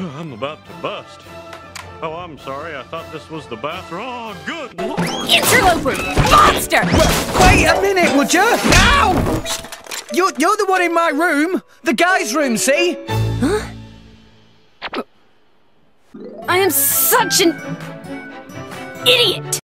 I'm about to bust. Oh, I'm sorry. I thought this was the bathroom. Oh, good Interloper! Monster! Wait a minute, would you? Ow! You're, you're the one in my room. The guy's room, see? Huh? I am such an idiot!